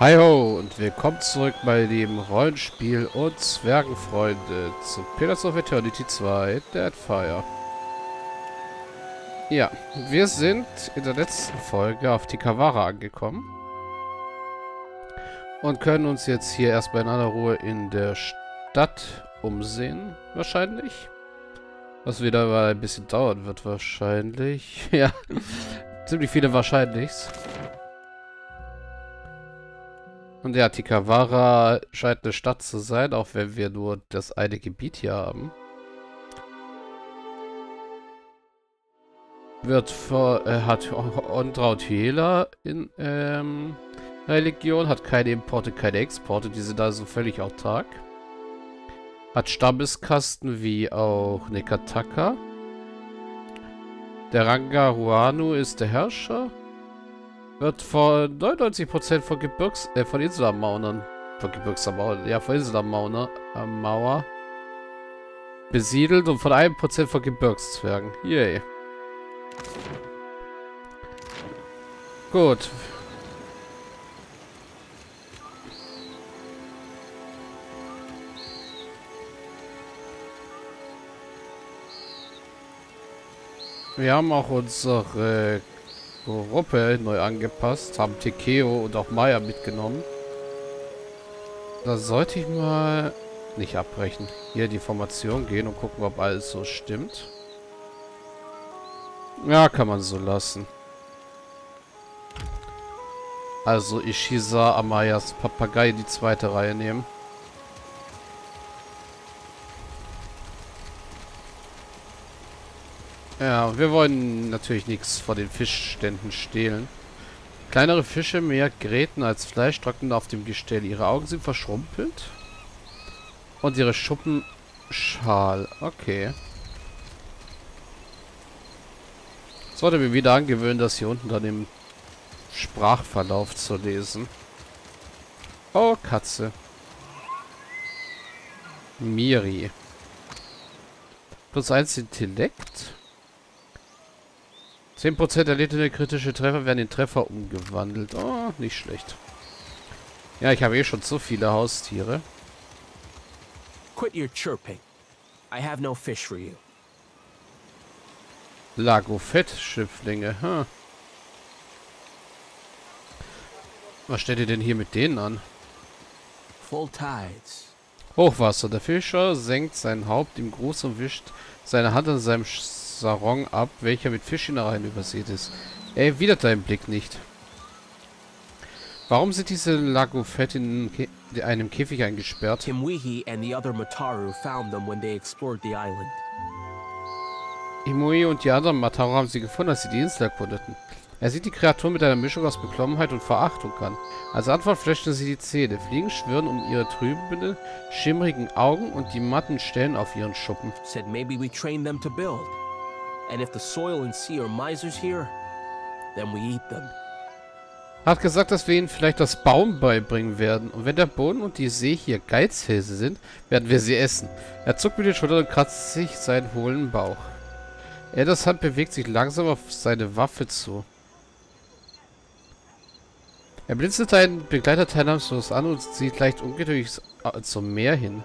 Hi ho und willkommen zurück bei dem Rollenspiel und Zwergenfreunde zu Pillars of Eternity 2 Deadfire. Ja, wir sind in der letzten Folge auf Tikavara angekommen. Und können uns jetzt hier erstmal in aller Ruhe in der Stadt umsehen, wahrscheinlich. Was wieder mal ein bisschen dauern wird, wahrscheinlich. ja, ziemlich viele Wahrscheinlichs. Und ja, Tikavara scheint eine Stadt zu sein, auch wenn wir nur das eine Gebiet hier haben. Wird vor, äh, hat Ondrautiela in ähm, Religion, hat keine Importe, keine Exporte, die sind also völlig autark. Hat Stammeskasten wie auch Nekataka. Der Rangaruanu ist der Herrscher. Wird von 99% von Gebirgs... Äh, von Insularmaunern... Von Gebirgsamauern... Ja, von Insularmauner... Äh, Mauer... Besiedelt und von 1% von Gebirgszwergen. Yay. Gut. Wir haben auch unsere Gruppe neu angepasst, haben Tekeo und auch Maya mitgenommen. Da sollte ich mal nicht abbrechen. Hier die Formation gehen und gucken, ob alles so stimmt. Ja, kann man so lassen. Also Ishiza Amayas Papagei die zweite Reihe nehmen. Ja, wir wollen natürlich nichts vor den Fischständen stehlen. Kleinere Fische, mehr Gräten als Fleisch trocknen auf dem Gestell. Ihre Augen sind verschrumpelt. Und ihre Schuppen schal. Okay. Sollte mir wieder angewöhnen, das hier unten dann im Sprachverlauf zu lesen. Oh, Katze. Miri. Plus 1 Intellekt. 10% erlittene kritische Treffer werden in Treffer umgewandelt. Oh, nicht schlecht. Ja, ich habe eh schon so viele Haustiere. Quit your chirping. I have no fish for you. Lagofett-Schifflinge. Huh. Was stellt ihr denn hier mit denen an? Full tides. Hochwasser. Der Fischer senkt sein Haupt im Gruß und wischt seine Hand an seinem Sarong ab, welcher mit Fischinnereien übersät ist. Er erwidert deinen Blick nicht. Warum sind diese Lagofett in einem Käfig eingesperrt? Timwihi and the other Mataru found them when they explored the island. Imui und die anderen Mataru haben sie gefunden, als sie die Insel erkundeten. Er sieht die Kreatur mit einer Mischung aus Beklommenheit und Verachtung an. Als Antwort flechten sie die Zähne. Fliegen schwirren um ihre trübenden, schimmrigen Augen und die matten Stellen auf ihren Schuppen. Said maybe we train them to build. And if the soil and sea are misers here, then we eat them. Hat gesagt, dass wir ihnen vielleicht das Baum beibringen werden. Und wenn der Boden und die See hier Geizhälse sind, werden wir sie essen. Er zuckt mit den Schultern und kratzt sich seinen hohlen Bauch. Elders Hand bewegt sich langsam auf seine Waffe zu. Er blinzelt seinen Begleiter teilnahmslos an und sieht leicht ungeduldig zum Meer hin.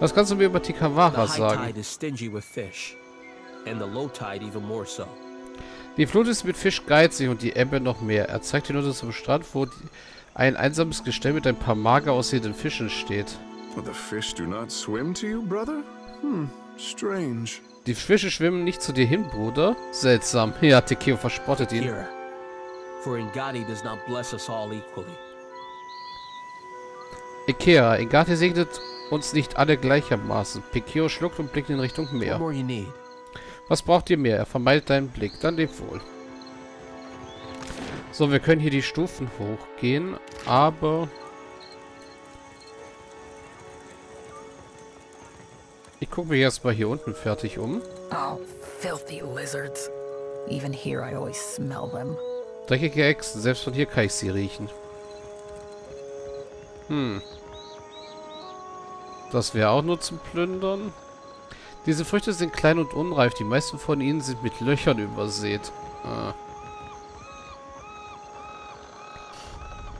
Was kannst du mir über Tikawara sagen? Die Flut ist mit Fisch geizig und die Ebbe noch mehr. Er zeigt hinunter zum Strand, wo ein einsames Gestell mit ein paar mager aussehenden Fischen steht. the fish do not swim to you, brother? Hm, strange. Die Fische schwimmen nicht zu dir hin, Bruder? Seltsam. Ja, Tekeo verspottet ihn. Here. For Ingati does not bless us all equally. Ikea, Ingati segnet uns nicht alle gleichermaßen. Pikio schluckt und blickt in Richtung Meer. What more you need? Was braucht ihr mehr? Er vermeidet deinen Blick. Dann leb wohl. So, wir können hier die Stufen hochgehen, aber... Ich gucke mich erstmal hier unten fertig um. Oh, filthy lizards. Even here I always smell them. Dreckige Echsen, selbst von hier kann ich sie riechen. Hm. Das wäre auch nur zum Plündern. Diese Früchte sind klein und unreif. Die meisten von ihnen sind mit Löchern übersät. Ah.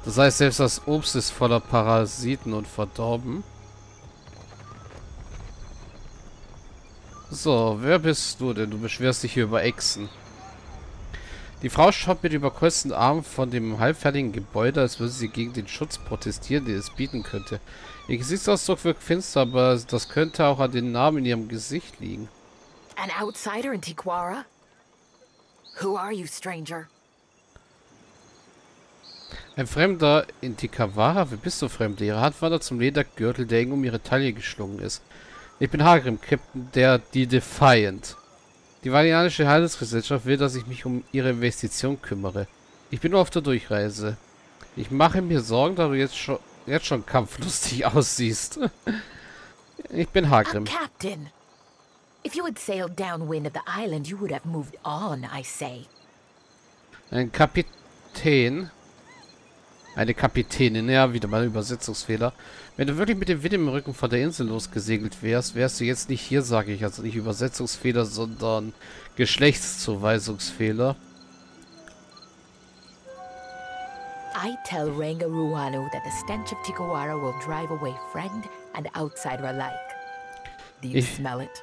Das heißt, selbst das Obst ist voller Parasiten und verdorben. So, wer bist du denn? Du beschwerst dich hier über Echsen. Die Frau schaut mit überkreuzten Armen von dem halbfertigen Gebäude, als würde sie gegen den Schutz protestieren, den es bieten könnte. Ihr Gesichtsausdruck wirkt finster, aber das könnte auch an den Namen in ihrem Gesicht liegen. An outsider in Tiquara? Who are you, stranger? Ein Fremder in Tikawara? Wie bist du, Fremde? Ihre Hand wandert zum Ledergürtel, der eng um ihre Taille geschlungen ist. Ich bin Hagrim, Captain der die Defiant. Die Valianische Handelsgesellschaft will, dass ich mich um ihre Investition kümmere. Ich bin nur auf der Durchreise. Ich mache mir Sorgen, da du jetzt schon, jetzt schon kampflustig aussiehst. ich bin Hagrim. A captain. If you had sailed downwind of the island, you would have moved on, I say. Ein Kapitän. Eine Kapitänin, ja, wieder mal Übersetzungsfehler. Wenn du wirklich mit dem Wind im Rücken von der Insel losgesegelt wärst, wärst du jetzt nicht hier, sage ich. Also nicht Übersetzungsfehler, sondern Geschlechtszuweisungsfehler. I tell Ranga Ruanu that the stench of Tikawara will drive away friend and outsider alike. Do you Ich- smell it?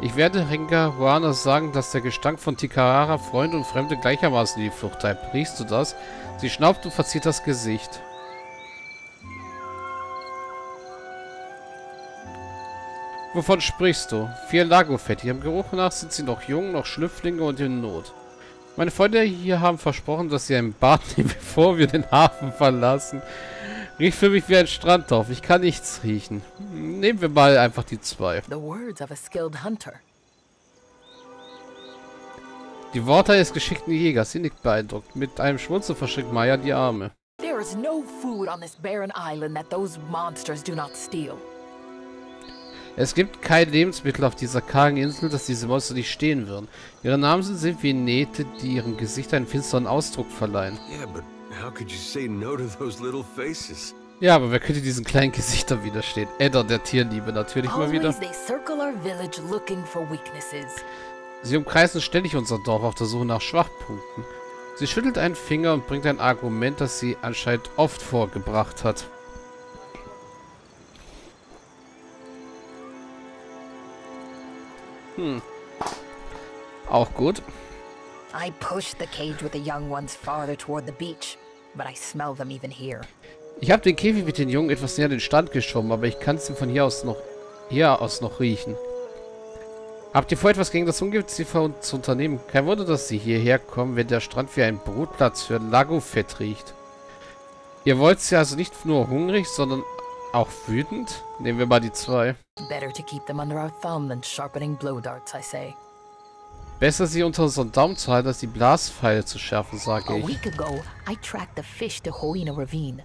Ich werde Renga sagen, dass der Gestank von Tikahara Freunde und Fremde gleichermaßen die Flucht treibt. Riechst du das? Sie schnaubt und verzieht das Gesicht. Wovon sprichst du? Vier Lagofett. Ihrem Geruch nach sind sie noch jung, noch Schlüpflinge und in Not. Meine Freunde hier haben versprochen, dass sie ein Bad nehmen, bevor wir den Hafen verlassen. Riecht für mich wie ein Stranddorf. Ich kann nichts riechen. Nehmen wir mal einfach die zwei. The words of a skilled hunter. Die Worte eines geschickten Jägers. Sie nickt beeindruckt. Mit einem Schmunzel verschränkt Maya die Arme. There is no food on this barren island that those monsters do not steal. Es gibt kein Lebensmittel auf dieser kargen Insel, das diese Monster nicht stehen würden. Ihre Namen sind wie Nähte, die ihrem Gesicht einen finsteren Ausdruck verleihen. Yeah, but how could you say no to those little faces? Ja, aber wer könnte diesen kleinen Gesichtern widerstehen? Edda, der Tierliebe, natürlich mal wieder. Always they circle our village looking for weaknesses. Sie umkreisen ständig unser Dorf auf der Suche nach Schwachpunkten. Sie schüttelt einen Finger und bringt ein Argument, das sie anscheinend oft vorgebracht hat. Hm. Auch gut. I pushed the cage with the young ones farther toward the beach, but I smell them even here. Ich habe den Käfig mit den Jungen etwas näher an den Strand geschoben, aber ich kann sie von hier aus noch hier aus noch riechen. Habt ihr vor, etwas gegen das Ungeziefer zu unternehmen? Kein Wunder, dass sie hierher kommen, wenn der Strand wie ein Brutplatz für Lagofett riecht. Ihr wollt sie also nicht nur hungrig, sondern auch wütend? Nehmen wir mal die zwei. Better to keep them under our thumb than sharpening blow darts, I say. Besser sie unter unseren Daumen zu halten, als die Blaspfeile zu schärfen, sage A ich. week ago, I tracked the fish to Hoina Ravine,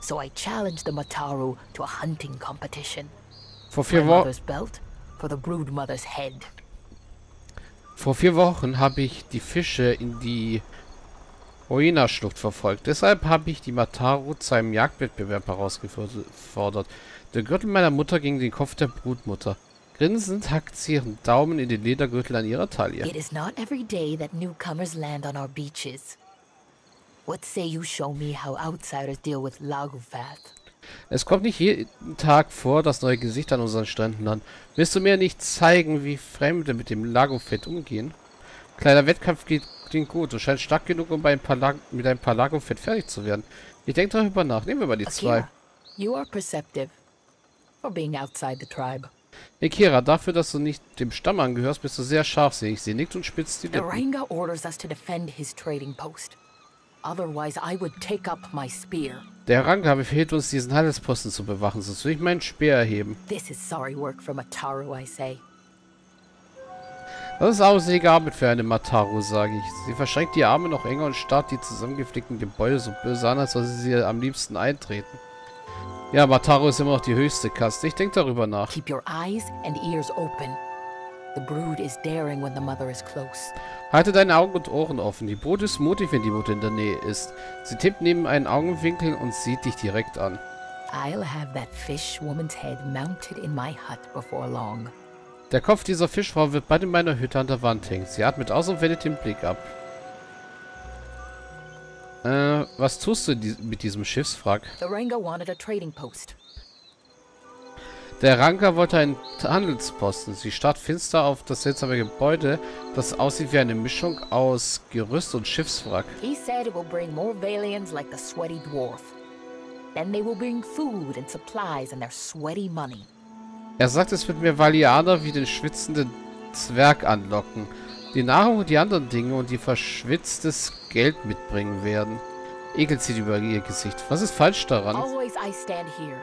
so I challenged the Mataru to a hunting competition. Vor vier, Wo mother's belt for the brood mother's head. vor vier Wochen habe ich die Fische in die Oina-Schlucht verfolgt. Deshalb habe ich die Mataru zu einem Jagdwettbewerb herausgefordert. Der Gürtel meiner Mutter gegen den Kopf der Brutmutter. Grinsend hackt sie ihren Daumen in den Ledergürtel an ihrer Taille. It is not every day that newcomers land on our beaches. What say you show me how outsiders deal with Lagufath? Es kommt nicht jeden Tag vor, dass neue Gesichter an unseren Stränden landen. Willst du mir nicht zeigen, wie Fremde mit dem Lagofett umgehen? Kleiner Wettkampf geht, klingt gut. Du scheinst stark genug, um ein mit ein paar Lagofett fertig zu werden. Ich denke darüber nach. Nehmen wir mal die zwei. Akira, you are perceptive for being outside the tribe. Akira, dafür, dass du nicht dem Stamm angehörst, bist du sehr scharfsinnig. Sie nickt und spitzt die Lippen. Ranga orders us to defend his trading post. Otherwise, I would take up my spear. Der Ranga befehlt uns, diesen Handelsposten zu bewachen, sonst will ich meinen Speer erheben. This is sorry work for Mataru, I say. Das ist auselige Arbeit für eine Mataru, sage ich. Sie verschränkt die Arme noch enger und starrt die zusammengeflickten Gebäude so böse an, als soll sie sie am liebsten eintreten. Ja, Mataru ist immer noch die höchste Kaste. Ich denke darüber nach. Keep your eyes and ears open. The brood is daring when the mother is close. Halte deine Augen und Ohren offen. Die Brut ist mutig, wenn die Mutter in der Nähe ist. Sie tippt neben einen Augenwinkel und sieht dich direkt an. I'll have that fish woman's head mounted in my hut before long. Der Kopf dieser Fischfrau wird bald in meiner Hütte an der Wand hängen. Sie atmet aus und wendet den Blick ab. Äh, was tust du die mit diesem Schiffswrack? Der Ranker wollte einen Handelsposten. Sie starrt finster auf das seltsame Gebäude, das aussieht wie eine Mischung aus Gerüst und Schiffswrack. He said it will bring more Valians like the sweaty dwarf. Then they will bring food and supplies and their sweaty money. Er sagt, es wird mir Valianer wie den schwitzenden Zwerg anlocken, die Nahrung und die anderen Dinge und die verschwitztes Geld mitbringen werden. Ekel zieht über ihr Gesicht. Was ist falsch daran? Always I stand here.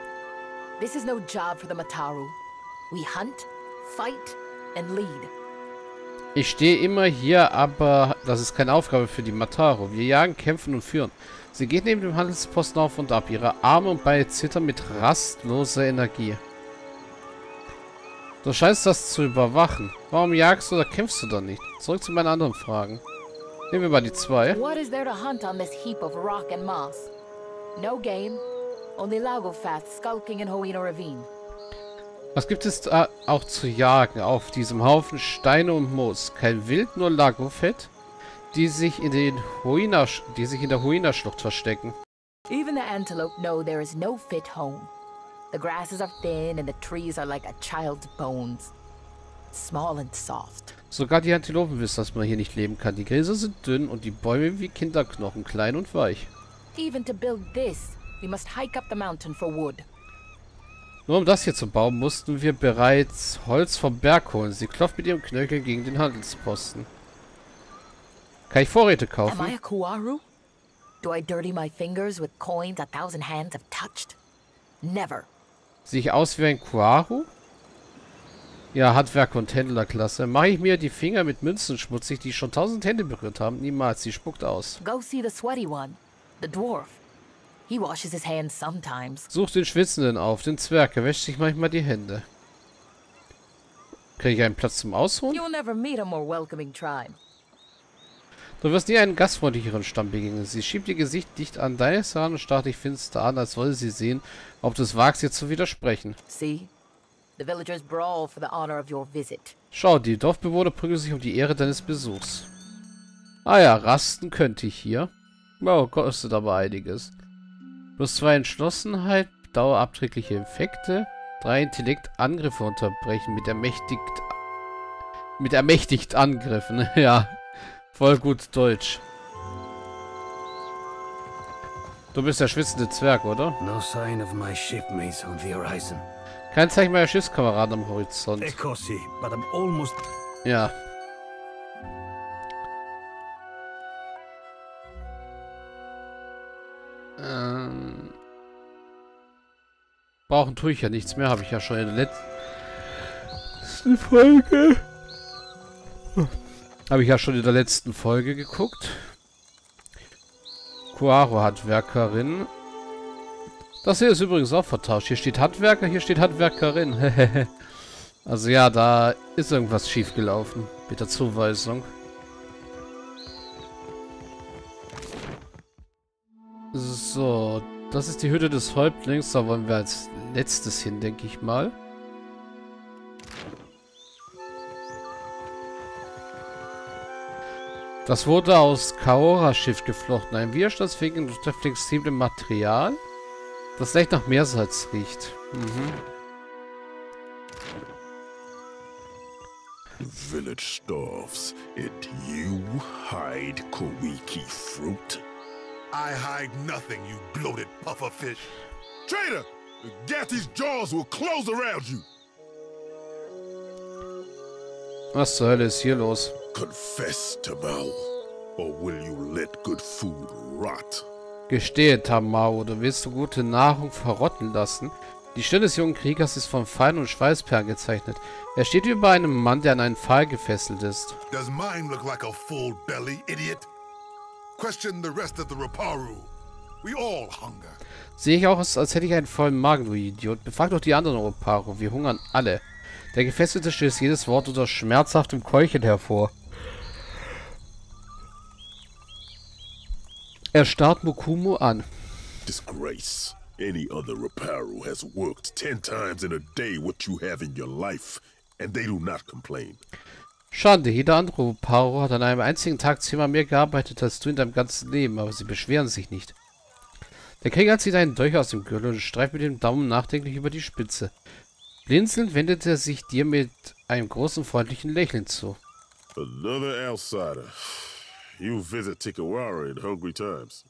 This is no job for the Mataru. We hunt, fight, and lead. Ich stehe immer hier, aber das ist keine Aufgabe für die Mataru. Wir jagen, kämpfen und führen. Sie geht neben dem Handelsposten auf und ab. Ihre Arme und Beine zittern mit rastloser Energie. Du scheinst das zu überwachen. Warum jagst du oder kämpfst du dann nicht? Zurück zu meinen anderen Fragen. Nehmen wir mal die zwei. What is there to hunt on this heap of rock and moss? No game. Only Lagofath skulking in Hoina Ravine. Was gibt es da auch zu jagen auf diesem Haufen Steine und Moos? Kein Wild, nur Lagofett, die sich in den Huina, die sich in der Huina-Schlucht verstecken. Even the antelope know there is no fit home. The grasses are thin and the trees are like a child's bones. Small and soft. Sogar die Antilopen wissen, dass man hier nicht leben kann. Die Gräser sind dünn und die Bäume wie Kinderknochen, klein und weich. Even to build this, we must hike up the mountain for wood. Nur um das hier zu bauen, mussten wir bereits Holz vom Berg holen. Sie klopft mit ihrem Knöchel gegen den Handelsposten. Kann ich Vorräte Am kaufen? I a Kuaru? Do I dirty my fingers with coins a thousand hands have touched? Never. Sehe ich aus wie ein Kuaru? Ja, Handwerker und Händlerklasse. Mache ich mir die Finger mit Münzen schmutzig, die schon tausend Hände berührt haben? Niemals, sie spuckt aus. Go see the sweaty one, the dwarf. He washes his hands sometimes. Such den Schwitzenden auf, den Zwerg. Er wäscht sich manchmal die Hände. Kriege ich einen Platz zum Ausruhen? You'll never meet a more welcoming tribe. Du wirst nie einen gastfreundlicheren Stamm begegnen. Sie schiebt ihr Gesicht dicht an deines heran und starrt dich finster an, als wolle sie sehen, ob du es wagst, ihr zu widersprechen. See? The villagers brawl for the honor of your visit. Schau, die Dorfbewohner prügeln sich um die Ehre deines Besuchs. Ah ja, rasten könnte ich hier. Wow, kostet aber einiges. Plus zwei Entschlossenheit, dauerabträgliche Effekte, drei Intellekt, Angriffe unterbrechen, mit ermächtigt... Mit ermächtigt Angriffen, ja. Voll gut Deutsch. Du bist der schwitzende Zwerg, oder? No sign of my shipmates on the horizon. Kein Zeichen meiner Schiffskameraden am Horizont. Ja. Ähm. Brauchen tue ich ja nichts mehr, habe ich ja schon in der letzten Folge. Habe ich ja schon in der letzten Folge geguckt. Kuaro Handwerkerin. Das hier ist übrigens auch vertauscht. Hier steht Handwerker, hier steht Handwerkerin. also ja, da ist irgendwas schiefgelaufen mit der Zuweisung. So, das ist die Hütte des Häuptlings. Da wollen wir als letztes hin, denke ich mal. Das wurde aus Kaora-Schiff geflochten. Ein widerstandsfähiges und flexibles Material, das leicht nach Meersalz riecht. Mhm. Village starves, and you hide Kowiki fruit? I hide nothing, you bloated pufferfish. Traitor! Gathy's jaws will close around you. Was zur Hölle ist hier los? Confess, Tamau, or will you let good food rot? Gestehe, Tamao, oder willst du gute Nahrung verrotten lassen? Die Stirn des jungen Kriegers ist von Pfeilen und Schweißperlen gezeichnet. Er steht über einem Mann, der an einen Pfahl gefesselt ist. Does mine look like a full belly, idiot? Question the rest of the Raparu. We all hunger. Sehe ich auch aus, als hätte ich einen vollen Magen, du Idiot. Befrag doch die anderen Oparo. Wir hungern alle. Der Gefesselte stößt jedes Wort unter schmerzhaftem Keuchen hervor. Er starrt Mukumo an. Disgrace. Any other Raparu has worked ten times in a day what you have in your life, and they do not complain. Schande, jeder andere Paro hat an einem einzigen Tag zehnmal mehr gearbeitet als du in deinem ganzen Leben, aber sie beschweren sich nicht. Der Krieger zieht einen Dolch aus dem Gürtel und streift mit dem Daumen nachdenklich über die Spitze. Blinzelnd wendet er sich dir mit einem großen freundlichen Lächeln zu. Another outsider. You visit Tikawara in hungry times.